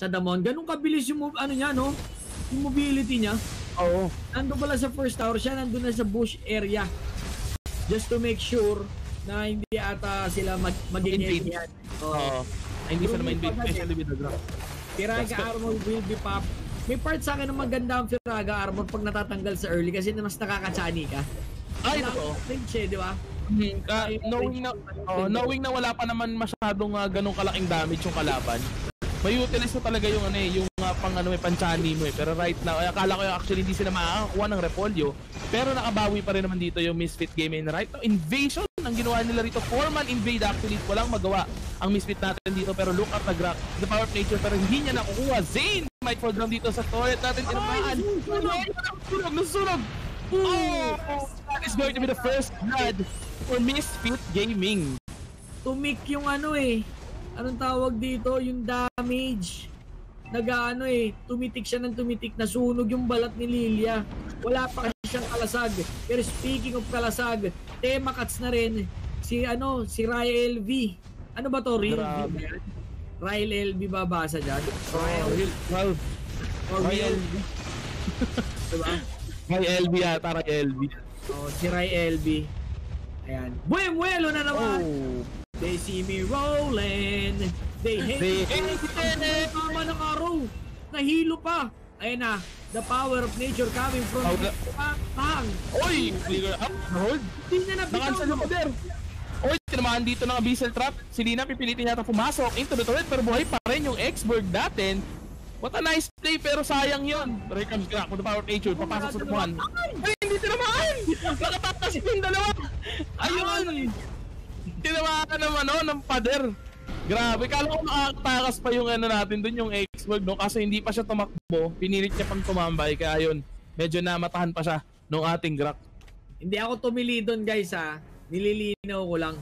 sa Damon. Ganun kabilis yung move, ano niya, no? Yung mobility niya. Oo. Nandun pala sa first tower siya, nandun na sa bush area. Just to make sure na hindi ata sila mag maging yan. Oo. Ay, hindi siya naman invade, especially with the drop. Firaga armor will be pop. May part sa akin na maganda ang Firaga armor pag natatanggal sa early kasi mas nakakatsani ka. Ay, totoo. Flinch eh, di ba? Hmm, ka, knowing na oh, knowing na wala pa naman masyadong uh, ganong kalaking damage yung kalaban. May utilize mo talaga yung ano eh, yung uh, pang ano may panchani mo eh. Pero right now, ay, akala ko yung actually hindi sila makakakuha ng repolyo. Pero nakabawi pa rin naman dito yung Misfit Gaming na right now. Invasion ang ginawa nila rito. Four-man invade actually. Walang magawa ang Misfit natin dito. Pero look at the Grak. The power of nature pero hindi niya nakukuha. Zane might fall down dito sa turret natin. Tinamaan. Sunog! Nasusunog! Oh! That is going to be the first blood for Misfit Gaming. Tumik yung ano eh. Anong tawag dito? Yung damage. Nagaano eh. Tumitik siya ng tumitik. Nasunog yung balat ni Lilia. Wala pa kasi siyang kalasag. Pero speaking of kalasag, tema cuts na rin. Si ano, si Rai LV. Ano ba to? Real Grabe. V? Rai LV babasa dyan? Real, well, Or real, LV. diba? May LB yata, Ray LB. Oh, si Rai LV. Ayan. Buemuelo na naman! Oh. They see me rolling. They hate They me. it. Tama ng araw. Nahilo pa. Ayun na. The power of nature coming from Oh, the bang. Oy! Clear up. Hold. Hindi niya nabitaw. Nakansel yung poder. Oy, tinamaan dito ng Abyssal Trap. Si Lina pipilitin yata pumasok into the turret pero buhay pa rin yung X-Berg natin. What a nice play pero sayang yun. Pero here comes Crack with the power of nature. Papasok sa tubuhan. Ay, hindi tinamaan! Nakatakas yung dalawa! Ayun! Tinamaan naman no, ng pader. Grabe, kala ko makakatakas pa yung ano natin dun, yung X-Berg, no? Kasi hindi pa siya tumakbo. Pinilit niya pang tumambay. Kaya yun, medyo namatahan pa siya nung ating Grak. Hindi ako tumili doon guys ha. Nililinaw ko lang.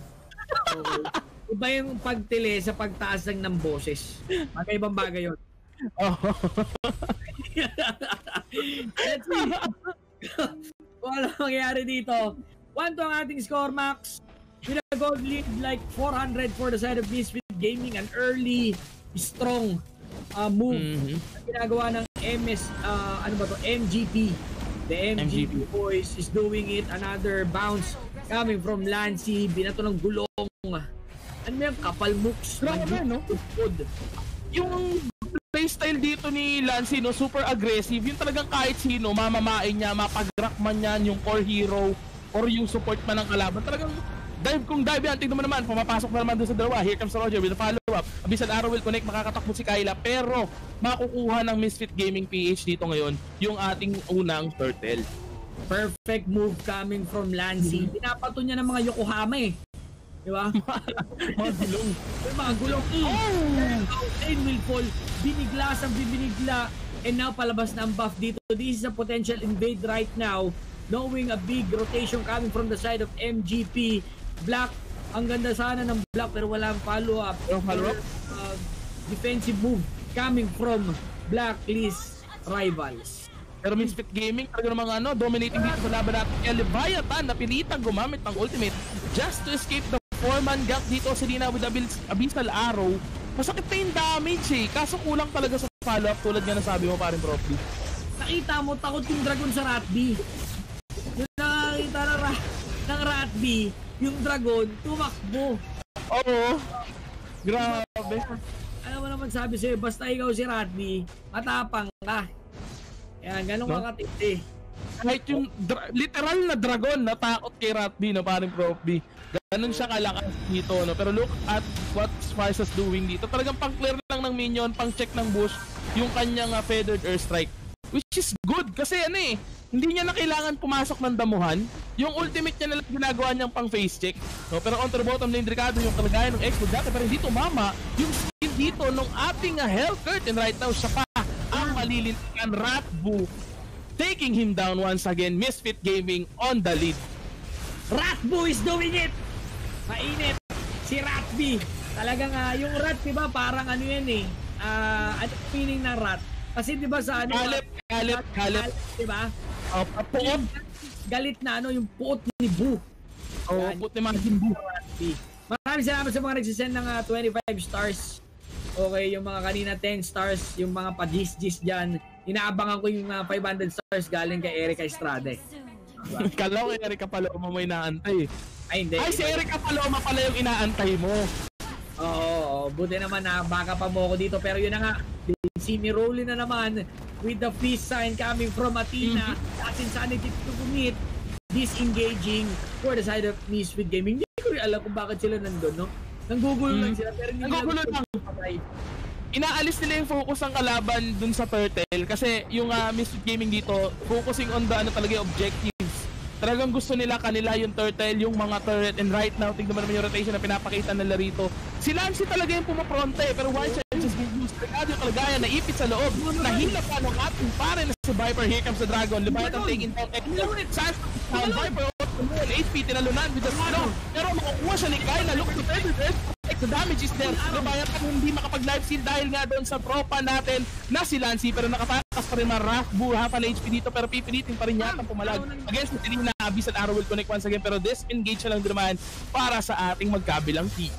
Okay. Iba yung pagtili sa pagtaas lang ng boses. Magkaibang bagay yun. Oh. Let's see. Kung ano mangyayari dito. 1 to ang ating score, Max. With a gold lead like 400 for the side of Misfit Gaming. An early, strong uh, move Mhm. na ginagawa ng MS, uh, ano ba to, MGP. The MGP, MGP. boys is doing it. Another bounce coming from Lancy. Binato ng gulong. Ano yung kapal mooks? Grabe, no? Food. yung playstyle dito ni Lancy, no, super aggressive. Yung talagang kahit sino, mamamain niya, mapag-rock man yan, yung core hero, or yung support man ng kalaban. Talagang dive kung dive yan, tignan mo naman, pumapasok na naman doon sa dalawa. Here comes Roger with the follow-up. Abyssal Arrow will connect, makakatakbo si Kyla. Pero, makukuha ng Misfit Gaming PH dito ngayon, yung ating unang turtle. Perfect move coming from Lancy. Pinapato niya ng mga Yokohama eh. Di ba? Mga gulong. Mga gulong. Oh! Lane will fall. Binigla sa bibinigla. And now palabas na ang buff dito. This is a potential invade right now. Knowing a big rotation coming from the side of MGP. Black. Ang ganda sana ng Black pero walang follow-up. Walang follow-up? Uh, defensive move coming from Blacklist rivals. Pero Misfit Gaming talaga namang ano, dominating dito sa laban natin. El Leviathan napilitang gumamit ng ultimate just to escape the four-man gank dito si Lina with Abyss- Abyssal Arrow. Masakit na yung damage eh. Kaso kulang talaga sa follow-up tulad nga nasabi mo parin Profi. Nakita mo takot yung dragon sa Ratby. Yung nakakita na ra ng Ratby, yung dragon tumakbo. Oo. Grabe. Ano mo naman sabi sa'yo, basta ikaw si Ratby, matapang ka. Yan, ganun No? ka katindi. Kahit yung literal na dragon natakot kay Ratby no parin Profi. Ganun siya kalakas dito no. Pero look at what Sparsa's doing dito. Talagang pang clear lang ng minion, pang check ng bush yung kanyang uh, feathered air strike. Which is good kasi ano eh, hindi niya na kailangan pumasok ng damuhan. Yung ultimate niya na lang ginagawa niyang pang face check. No? Pero on the bottom lane, Ricardo, yung kalagayan ng Expo dati, pero hindi tumama yung skill dito nung ating uh, Hell Curtain right now. Siya pa ang malilintikan Ratbu taking him down once again. Misfit Gaming on the lead. Ratbo is doing it! Mainit! Si Ratby! Talagang ah, yung rat, di ba, parang ano yan eh. Ah, ano meaning ng rat? Kasi di ba sa ano... Kalip, kalip, kalip. Di ba? Uh, puot. Galit na ano, yung puot ni Boo. Oh, put ni Majin. Ratby. Maraming salamat sa mga nagsisend ng ah, 25 stars. Okay, yung mga kanina 10 stars, yung mga pa-gis-gis dyan, inaabangan ko yung mga 500 stars galing kay Erica Estrade. Kala ko Erika Paloma mo inaantay. Ay, hindi. Ay, si Erika Paloma pala yung inaantay mo. Oo, oo, buti naman na baka pa mo ako dito. Pero yun na nga, si Miroli na naman with the peace sign coming from Athena. Mm-hmm. As insanity to commit, disengaging for the side of Misfit Gaming. Hindi ko rin alam kung bakit sila nandun, no? Nanggugulo lang Mhm. sila, pero hindi Nanggugulo lang. patay. Inaalis nila yung focus ng kalaban dun sa turtle kasi yung uh, Misfit Gaming dito, focusing on the ano talaga yung objectives. Talagang gusto nila kanila yung turtle, yung mga turret and right now, tignan mo naman yung rotation na pinapakita nila rito. Si Lancy talaga yung pumapronte pero one chance is being used. Regado yung kalagayan, naipit sa loob. Nahila pa ng ating pare na si Viper. Here comes the Dragon. Leviathan taking down Ekko. Sans down Viper. Ottoman, HP tinalunan with the slow. Pero makukuha siya ni Kyle. Look at the feather. The damage is there. Leviathan hindi makapag-live steal dahil nga doon sa tropa natin na si Lancy pero nakatakas pa rin Maraf. Buha pa na HP dito pero pipilitin pa rin yata pumalag against the Selena Abyss and Arrow will connect once again pero disengage na lang din naman para sa ating magkabilang team.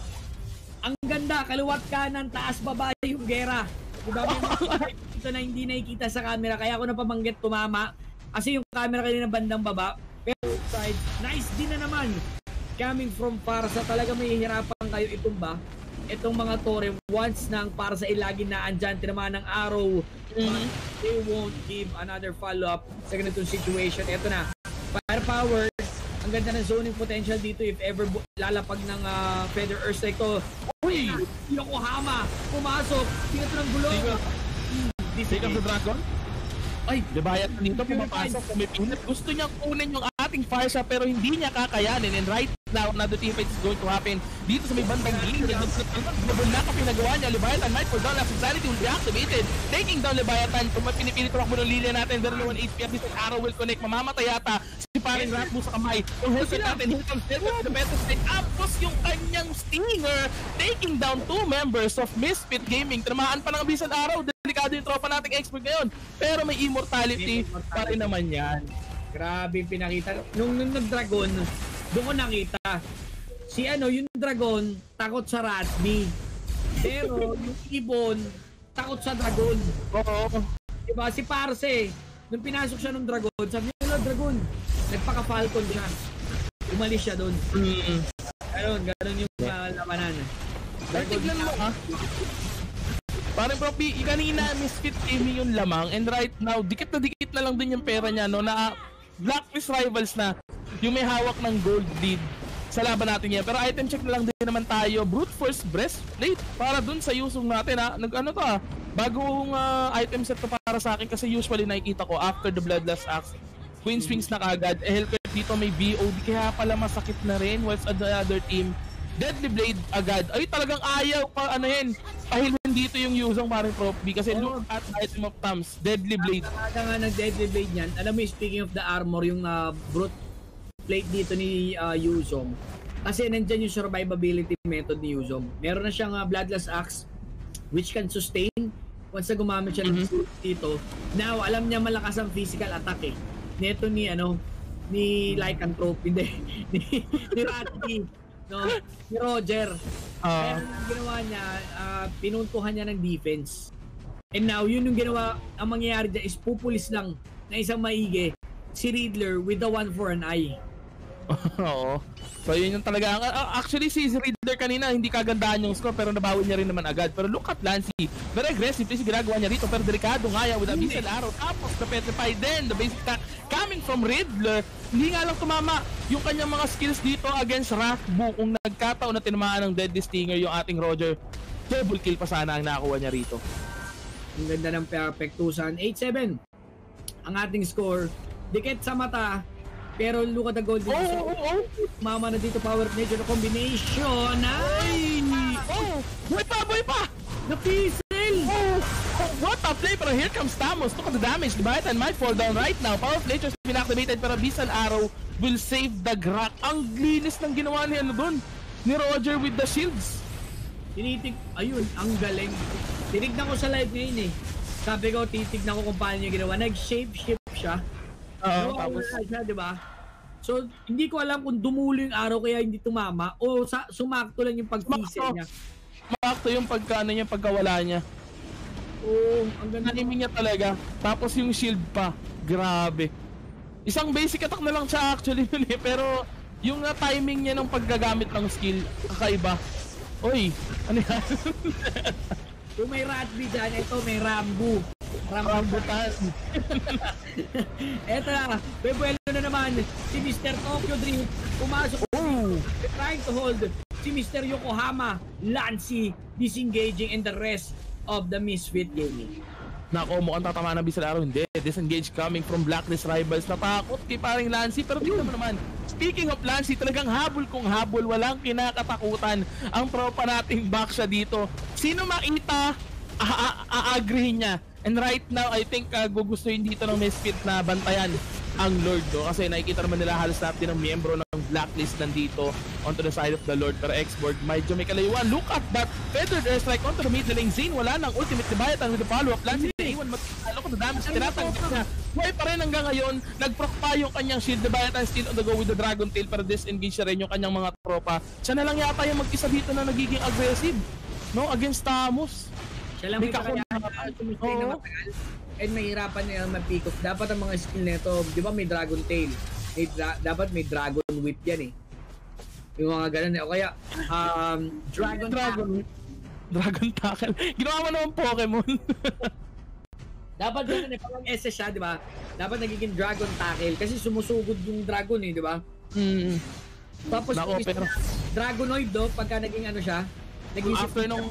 Ang ganda, kaliwat kanan, taas baba yung gera. Diba may mga dito na hindi nakikita sa camera kaya ako napabanggit tumama kasi yung camera kanina bandang baba pero side nice din na naman coming from Parsa talaga may hirapan kayo itumba itong mga tore once nang para sa ilagin na andyan tinamaan ng arrow but they won't give another follow-up sa ganitong situation. Eto na firepower ang ganda ng zoning potential dito if ever bu- lalapag ng ah, Feather Earthstrike to Uy! Yokohama pumasok. Dito ng gulong. Take up the Dragon. Ay, Leviathan dito pumapasok pumipinit. Gusto niyang kunin yung ating fire shot pero hindi niya kakayanin and right now another team fight is going to happen dito sa may bandang gilid. Double na ka pinagawa niya. Leviathan might fall down. Last insanity will be activated. Taking down Leviathan. Kung pinipilit tumakbo ng lilia natin. There no one HP. At least an arrow will connect. Mamamatay yata si paring Ratmo sa kamay. Yung headset natin. Here comes Delta the better state. Tapos yung kanyang stinger taking down two members of Misfit Gaming. Tinamaan pa ng abisan araw. Delikado yung tropa nating expert ngayon. Pero may immortality May immortality. pa rin naman yan. Grabe pinakita. Nung, nung nag-dragon, doon ko nakita. Si ano, yung dragon, takot sa Ratby. Pero yung ibon, takot sa dragon. Oo. Diba? Si Parse, nung pinasok siya ng dragon, sabi niya, "Wala, dragon. Nagpaka-falcon siya. Umalis siya doon. Mm. Ganon, ganon yung uh, labanan. Tignan mo ah. Parang bro, kanina misfit Amy yung lamang and right now, dikit na dikit na lang din yung pera niya no na Blacklist Rivals na yung may hawak ng gold lead sa laban natin yan. Pero item check na lang din naman tayo. Brute Force Breastplate para dun sa usong natin ha. Nag ano to ah, bagong ah, item set to para sa akin kasi usually nakikita ko after the Bloodlust Axe. Queen Swings na kagad. Eh, help dito may BOD kaya pala masakit na rin whilst the other team Deadly Blade agad. Ay talagang ayaw pa ano yan. Pahilin dito yung usong parang Prof B kasi look at item of thumbs. Deadly Blade. Nakaka nga ng Deadly Blade niyan. Alam mo, speaking of the armor, yung uh, brute plate dito ni uh, Yuzong. Kasi nandyan yung survivability method ni Yuzong. Meron na siyang uh, Bloodless Axe which can sustain once na gumamit siya ng suit dito. Now, alam niya malakas ang physical attack eh. Neto ni ano, ni Lycanthrope, hindi. ni, ni Ratty, no? Ni Roger. Ah. Pero yung ginawa niya, ah, pinuntuhan niya ng defense. And now, yun yung ginawa, ang mangyayari dyan is pupulis lang na isang maigi si Riddler with the one for an eye. Oo. So yun yung talaga. ah, actually si Riddler kanina hindi kagandahan yung score pero nabawi niya rin naman agad. Pero look at Lancy. Very aggressive kasi ginagawa niya rito pero delikado nga yan with Abyssal Arrow. Tapos the Petrify din. The basic attack coming from Riddler. Hindi nga lang tumama yung kanyang mga skills dito against Rathbu kung nagkataon na tinamaan ng Deadly Stinger yung ating Roger. Double kill pa sana ang nakuha niya rito. Ang ganda ng perfectusan. 8-7 ang ating score. Dikit sa mata, pero look at the goal dito. Oh, oh, oh. Mama na dito, power nature na combination. Ay! Oh, boy pa, boy pa! Na-pixel! Oh, oh, what a play! Pero here comes Tamos. Look at the damage. Leviathan might fall down right now. Power of Nature's been activated pero Bisan Arrow will save the Grak. Ang linis ng ginawa ni ano dun. Ni Roger with the shields. Tinitig, ayun, ang galing. Tinignan ko sa live ngayon eh. Sabi ko, titignan ko kung paano niya ginawa. Nag-shape shift siya. Oo, tapos... siya, di ba? So, hindi ko alam kung dumulo yung araw kaya hindi tumama o sa, sumakto lang yung Sumakto. niya. makakto yung pagkano niya pagkawala niya. Oo, ang ganda. Timing niya talaga. Tapos yung shield pa. Grabe. Isang basic attack na lang siya actually yun eh. Pero yung uh, timing niya ng paggagamit ng skill, kakaiba. Oy, ano yan? Kung may Ratby dyan, ito may Rambo. Rambutan. Eto na, bebuelo na naman si Mr. Tokyo Drift. Pumasok Oh! trying to hold si Mr. Yokohama, Lancy, disengaging and the rest of the Misfit Gaming. Nako, mukhang tatama na bisa laro. Hindi. Disengage coming from Blacklist Rivals. Natakot kay paring Lancy. Pero tingnan mo naman. Speaking of Lancy, talagang habol kung habol. Walang kinakatakutan ang tropa nating back siya dito. Sino makita, a-agree niya. And right now, I think uh, gugustuhin dito ng Misfit na bantayan ang Lord do kasi nakikita naman nila halos lahat din ng miyembro ng blacklist nandito onto the side of the Lord pero X-Board medyo may kalayuan. Look at that feathered airstrike onto the middle lane. Zane wala nang ultimate Leviathan with the follow-up plan. Si Iwan matalo ko na damage tinatanggap niya. buhay pa rin hanggang ngayon. Nag-proc pa yung kanyang shield. Leviathan still on the go with the Dragon Tail pero disengage rin yung kanyang mga tropa. Siya na lang yata yung mag-isa dito na nagiging aggressive no? Against Tamus Siya lang may kakayahan na Oo. matagal and mahirapan nila mag-pick off. Dapat ang mga skill nito, di ba may Dragon Tail? May dra- dapat may Dragon Whip yan eh. Yung mga ganun eh. O kaya, um, Dragon Dragon Dragon Tackle ginawa mo naman Pokemon Dapat ganun eh. Parang SS siya, di ba? Dapat nagiging Dragon Tackle kasi sumusugod yung Dragon eh, di ba? mm. Tapos Nako, yung pero- Dragonoid do, pagka naging ano siya, naging after nung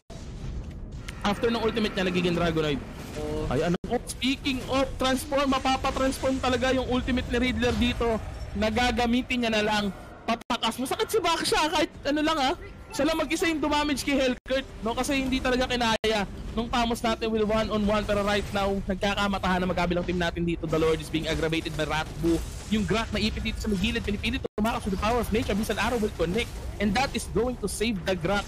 after nung ultimate niya nagiging Dragonoid. Oo. Ay ano oh, speaking of transform, mapapa-transform talaga yung ultimate ni Riddler dito. Nagagamitin niya na lang patakas. Masakit si Baksha kahit ano lang ah. Siya lang mag-isa yung dumamage kay Hellkurt, no? Kasi hindi talaga kinaya nung tamos natin with one on one pero right now nagkakamatahan na magkabilang team natin dito. The Lord is being aggravated by Ratbu. Yung Grat na ipit dito sa may gilid, pinipilit tumakas with the power of nature. Bisan araw will connect and that is going to save the Grat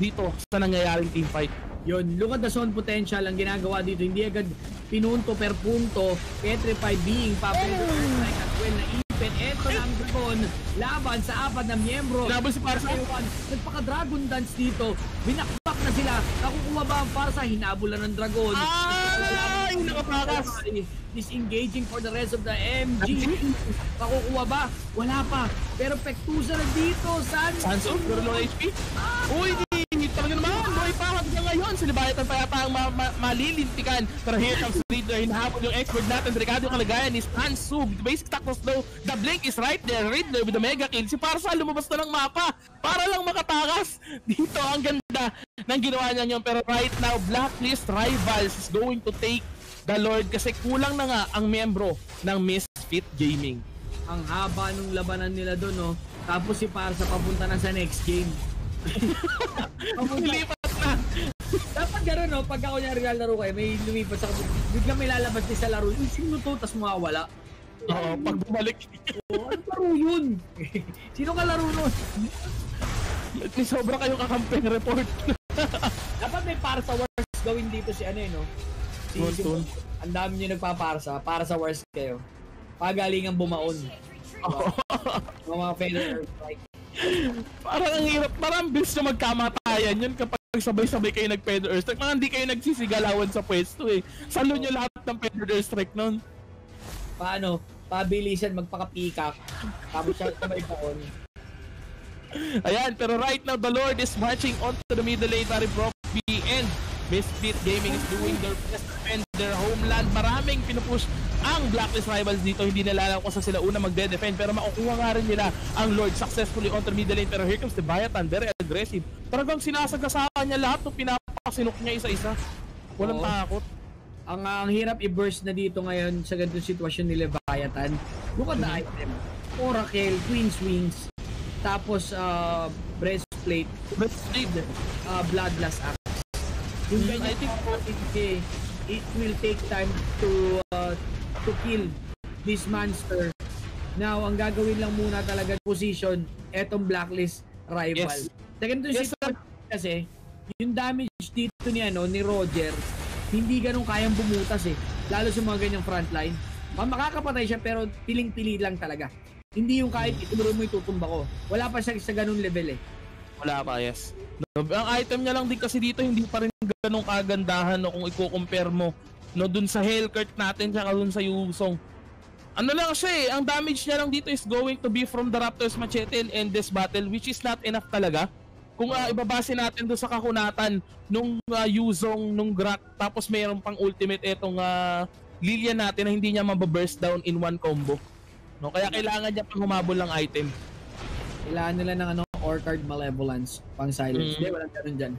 dito sa nangyayaring team fight. Yun, look at the zone potential ang ginagawa dito. Hindi agad pinunto per punto. Petrify being papel like as well na ipit. Eto na ang dragon laban sa apat na miyembro. Laban si Parsa. Nagpaka-dragon dance dito. Binakbak na sila. Nakukuha ba ang Parsa? Hinabulan ng dragon. Ay! Nakapakas! Disengaging for the rest of the MG. Makukuha ba? Wala pa. Pero Pektusa na dito. San? Sanso, pero low HP. Uy, pa hanggang ngayon. Si Leviathan pa yata ang ma- ma- malilintikan. Pero here comes Riddler. Hinahabol yung expert natin. Yung kalagayan ni Sansu. The basic tactics though. The blink is right there. Riddler with the mega kill. Si Parsa lumabas na ng mapa. Para lang makatakas. Dito ang ganda ng ginawa niya yun. Pero right now, Blacklist Rivals is going to take the Lord kasi kulang na nga ang membro ng Misfit Gaming. ang haba nung labanan nila doon, no? Tapos si Parsa papunta na sa next game. papunta. Gano'n, no? Pagka kunyari lalaro kayo, may lumipat sa bigla may lalabas din sa laro. Yung sino to? Tapos mawawala. Oo, pag bumalik. Oh, ano laro yun? sino ka laro nun? May sobra kayong kakamping report. Dapat may Parsa Wars gawin dito si ano, eh, no? Si, si ang dami nyo nagpaparsa. Para sa Wars kayo. Pagalingan bumaon. Mga mga feather strike. Parang ang hirap, parang bilis na magkamatayan yun kapag sabay-sabay kayo nag-Feather Airstrike. Mga hindi kayo nagsisigalawan sa pwesto eh. Salo nyo lahat ng Feather Airstrike nun. Paano? Pabilisan magpaka-peacock. Tapos siya sabay baon. Ayan, pero right now, the Lord is marching onto the middle lane, Barry Profi, and Misfit Gaming is doing their best to defend their homeland. Maraming pinupush ang Blacklist Rivals dito. Hindi nila alam kung saan sila una magde-defend, pero makukuha nga rin nila ang Lord successfully onto the middle lane. Pero here comes the Bayatan, very aggressive. Talagang sinasagasaan niya lahat ng pinapasinok niya isa-isa. Walang Oo. takot. Ang, ang hirap i-burst na dito ngayon sa ganitong sitwasyon ni Leviathan. Look at the item. Oracle, Queen's Wings, tapos uh, breastplate, Steve, uh, Bloodlust Axe. Yung Mm, ganyan, I think- it, it will take time to uh, to kill this monster. Now, ang gagawin lang muna talaga position, etong blacklist rival. Yes. Sa ganitong Yes, sitwasyon kasi, yung damage dito ni ano ni Roger, hindi ganun kayang bumutas eh. Lalo sa mga ganyang frontline. Ma- Makakapatay siya pero piling-pili lang talaga. Hindi yung kahit ituro mo itutumba ko. Wala pa siya sa ganung level eh. Wala pa, yes. No, ang item niya lang din kasi dito hindi pa rin ganong kagandahan no, kung i-compare mo no dun sa Hellcurt natin tsaka dun sa Yusong. Ano lang siya eh, ang damage niya lang dito is going to be from the Raptors Machete and this battle which is not enough talaga. Kung uh, ibabase natin doon sa kakunatan nung uh, Yuzong, nung Grak, tapos mayroon pang ultimate etong uh, Lilia natin na hindi niya mababurst down in one combo. No, kaya kailangan niya pang humabol ng item. Kailangan nila ng ano, Orchard Malevolence pang silence. Hindi, mm. walang ganun dyan.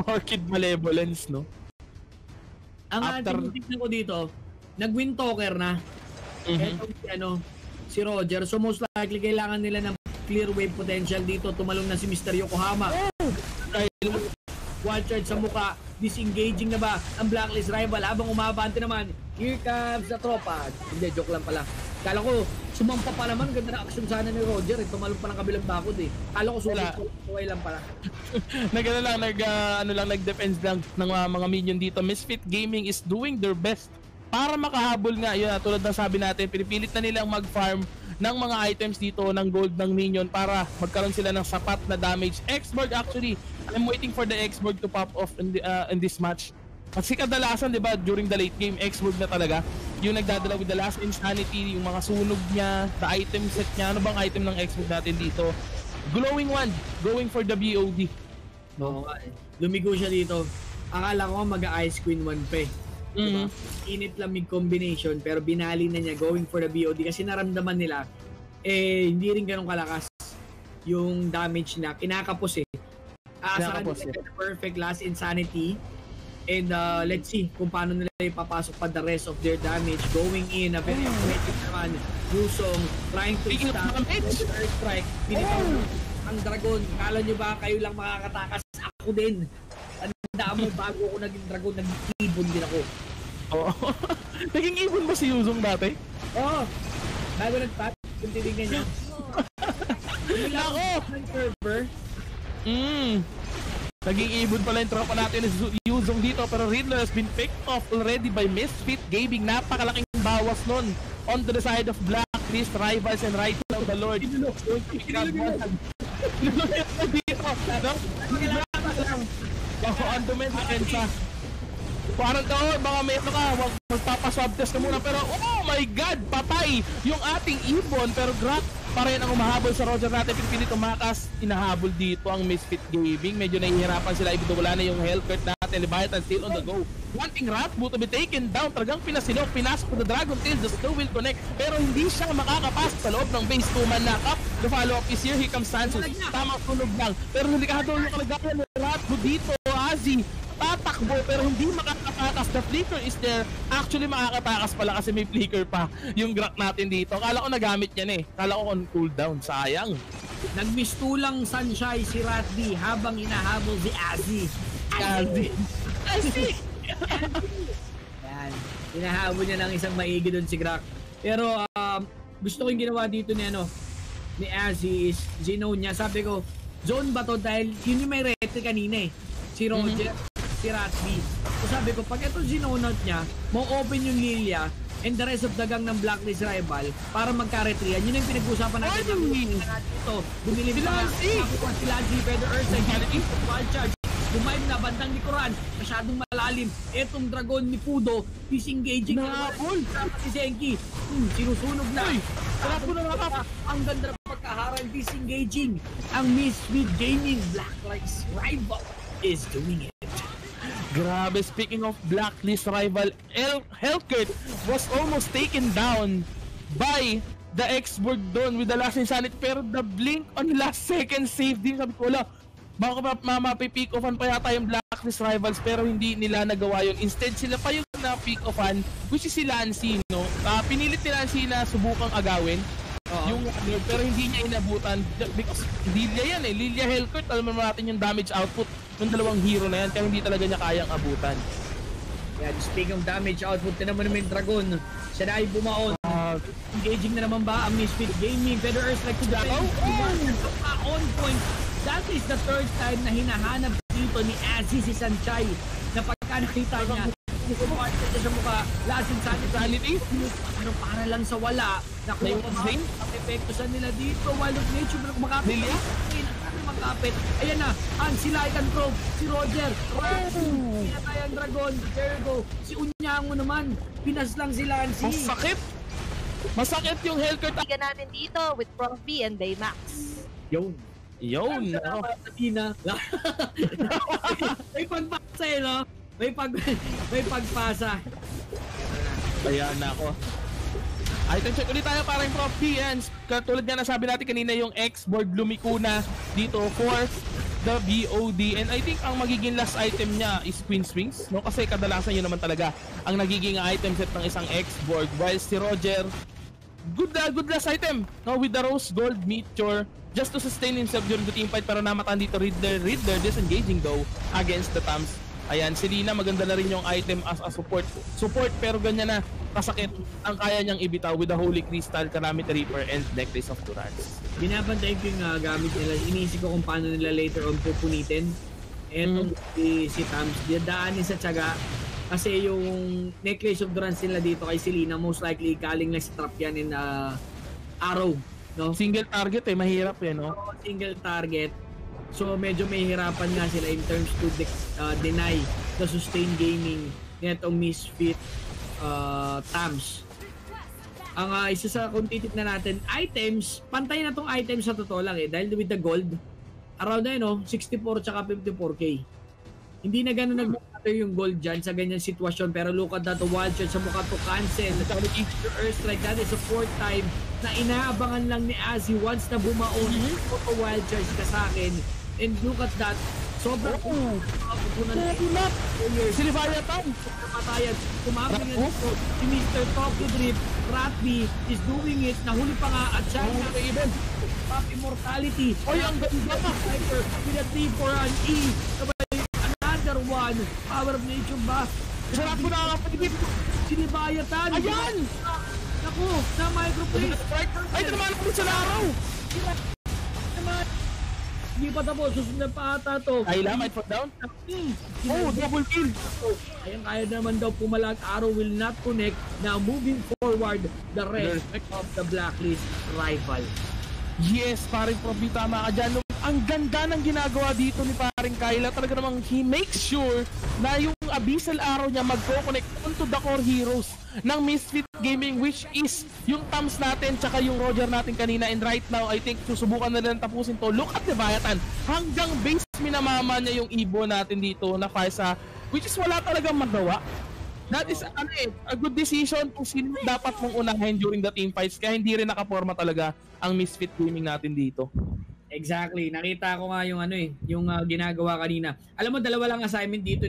Orchid Malevolence, no? Ang After... ko dito, nag-win talker na. Mm-hmm. Eto ano, si Roger. So most likely kailangan nila ng clear wave potential dito. Tumalong na si Mr. Yokohama. Oh! Wild charge sa muka. Disengaging na ba ang Blacklist rival habang umabante naman. Here comes the tropa. Hindi, joke lang pala. Kala ko, sumampa pa naman. Ganda na action sana ni Roger. Eh. Tumalong pa ng kabilang bakod eh. Kala ko sulit ko. Lang pala. nag ano lang, nag, uh, ano lang, nag-defense lang ng uh, mga minion dito. Misfit Gaming is doing their best para makahabol nga. Yun, tulad ng sabi natin, pinipilit na nilang mag-farm ng mga items dito ng gold ng minion para magkaroon sila ng sapat na damage. X-Borg actually, I'm waiting for the X-Borg to pop off in, the, uh, in this match. Kasi kadalasan, di ba, during the late game, X-Borg na talaga. Yung nagdadala with the last insanity, yung mga sunog niya, the item set niya. Ano bang item ng X-Borg natin dito? Glowing one, going for the BOD. No, lumigo siya dito. Akala ko mag-Ice Queen 1 pa eh. Diba? Mm-hmm. Init lamig combination pero binali na niya going for the BOD kasi naramdaman nila eh hindi rin ganun kalakas yung damage na kinakapos eh. Aasahan nila eh. perfect last insanity and uh, let's see kung paano nila ipapasok pa the rest of their damage going in a very mm. aggressive naman Yusong trying to Speaking stop the earth strike pinitaw oh. ang dragon kala nyo ba kayo lang makakatakas ako din Tandaan mo, bago ako naging dragon, naging ibon din ako. Oo. naging ibon ba si Yuzong dati? Oo. Oh, bago nag-pat, kung tinignan niya. Nako! Ng server. Mm. Naging ibon pala yung tropa natin ni Yuzong dito pero Riddler has been picked off already by Misfit Gaming. Napakalaking bawas nun on the side of Blacklist, Rivals, and Right of the Lord. Inulog. Inulog. Inulog. Inulog. Ang dumi sa Kensa. Parang to, mga meto ka, wag magpapaswab test ka muna. Pero, oh my God, patay yung ating ibon. Pero Grat pa rin ang umahabol sa Roger natin. Pinipilit tumakas, inahabol dito ang Misfit Gaming. Medyo nahihirapan sila, ibig wala na yung Hellcurt natin. Leviathan still on the go. Wanting Ratbo to be taken down. Talagang pinasilok, pinasok ko the Dragon Tail. The Snow will connect. Pero hindi siya makakapas sa loob ng base 2 man knock up. The follow up is here. Here comes Sansos. Tamang tunog lang. Pero delikado yung kalagayan ng Ratbo dito. Azi tatakbo pero hindi makakatakas. The flicker is there. Actually makakatakas pala kasi may flicker pa yung Grak natin dito. Kala ko nagamit niya eh. Kala ko on cooldown. Sayang. Nagmistulang sunshine si Ratby habang inahabol si Azzy. Azzy. Azzy. Yan. Inahabol niya ng isang maigi doon si Grak. Pero um, gusto ko yung ginawa dito ni ano ni Azzy is zone niya. Sabi ko, zone ba to dahil yun yung may rete kanina eh. Si Roger. Mm-hmm si Ratby. So sabi ko, pag ito zinonot niya, mo open yung Lilia and the rest of the gang ng Blacklist Rival para magka-retrian. Yun yung pinag-usapan natin. Ano yung natin ito? Bumili Nakakuha si Lancy, Feather Earth, Psychology, Wild Charge. Bumayim na bandang likuran, masyadong malalim. Etong dragon ni Pudo, disengaging na Nahabol! Si Senki, hmm, sinusunog na. Uy, sarap ko na mga Ang ganda ng pagkaharang, disengaging. Ang Misfit Gaming Blacklist Rival is doing it. Grabe, speaking of blacklist rival, El Hellkurt was almost taken down by the X-Borg doon with the last insanity pero the blink on last second save din sabi ko wala baka mapipick offan pa yata yung blacklist rivals pero hindi nila nagawa yun instead sila pa yung na pick offan which is si Lancy no uh, pinilit ni Lancy na subukang agawin uh-huh. yung ano, pero hindi niya inabutan because Lilia yan eh Lilia Hellkurt alam mo natin yung damage output ng dalawang hero na yan kaya hindi talaga niya kayang abutan. Yeah, speaking of damage output, na naman naman Dragon. Siya na ay bumaon. Uh, Engaging na naman ba ang Misfit Gaming? Better Earth like to die. Oh, oh. on point. That is the third time na hinahanap dito ni Azzy si Sanchay na pagka nakita niya Kumakain ka sa mukha. Last insanity. Sanity? Ano, para lang sa wala. Nakuha ko ang epekto sa nila dito. Wild of Nature, pero kumakapit. Nakakapit magkapit. Ayan na, ang si Lycan Probe, si Roger, Rancy, pinatay ang Dragon, go. Si Unyango naman, pinas lang si Lancy. Masakit! Masakit yung Hellcurt. Tiga natin dito with Prof B and Baymax. Yun. Yun! Salamat sa Tina. may pagpasa eh, no? May pag may pagpasa. Ayan na ako. Item check ulit tayo para yung Prof and katulad nga nasabi natin kanina yung X-board lumiko na dito for the BOD and I think ang magiging last item niya is Queen Swings no? Kasi kadalasan yun naman talaga ang nagiging item set ng isang X-board while si Roger good uh, good last item no? With the Rose Gold Meteor just to sustain himself during the team fight pero namatan dito Riddler. Riddler disengaging though against the Tams Ayan, si Lina maganda na rin yung item as a support. Support pero ganyan na kasakit ang kaya niyang ibitaw with the Holy Crystal, Calamity Reaper, and Necklace of Durance. Binabantayan ko yung uh, gamit nila. Iniisip ko kung paano nila later on pupunitin. Etong si, si Tams, dadaanin sa tiyaga. Kasi yung necklace of Durance nila dito kay Selena, most likely galing lang sa trap yan in uh, Arrow. No? Single target eh, mahirap eh, no? single target. So medyo may hirapan nga sila in terms to de- uh, deny the sustained gaming nitong Misfit uh, Tams. Ang uh, isa sa kung titignan natin, items, pantay na tong items sa totoo lang eh, dahil with the gold, around na yun, no? 64 tsaka 54k. Hindi na ganun nag-matter yung gold dyan sa ganyan sitwasyon, pero look at that, wild shot sa mukha to cancel. If your earth strike, that is the fourth time na inaabangan lang ni Azzy once na bumaon mm-hmm. wild charge ka sa akin. And look at that, sobrang Oh. kapunan ng Tulap! players. Si Leviathan! Kamatayan. Kumapin Ratbo? na dito. Si Mr. Tokyo Drip, Ratby is doing it. Nahuli pa nga at siya Ang na ibon! Pop Immortality. Oy, ang ganda pa! Sniper with a 3 for an E. Sabay, another one. Power of Nature ba? Sarap ko nakakapagigip! Si Leviathan. Ayan! Naku, na microplay. Ay, ito naman ako sa laraw! Hindi pa tapos. Susunod pa ata to. Ayla, might put down? Hmm. Oh, double kill! Ayun, kaya naman daw pumalag. Arrow will not connect. Now moving forward, the rest of the blacklist rival. Yes, paring Probi, tama ka dyan. Ang ganda ng ginagawa dito ni paring Kyla. Talaga namang he makes sure na yung Abyssal Arrow niya mag-connect onto the core heroes ng Misfit Gaming which is yung Tams natin tsaka yung Roger natin kanina and right now I think susubukan na lang tapusin to. Look at Leviathan. Hanggang base minamama niya yung Ibo natin dito na Faisa which is wala talagang magawa. That is ano eh, a good decision kung sino dapat mong unahin during the team fights kaya hindi rin nakaporma talaga ang Misfit Gaming natin dito. Exactly. Nakita ko nga yung ano eh, yung uh, ginagawa kanina. Alam mo, dalawa lang assignment dito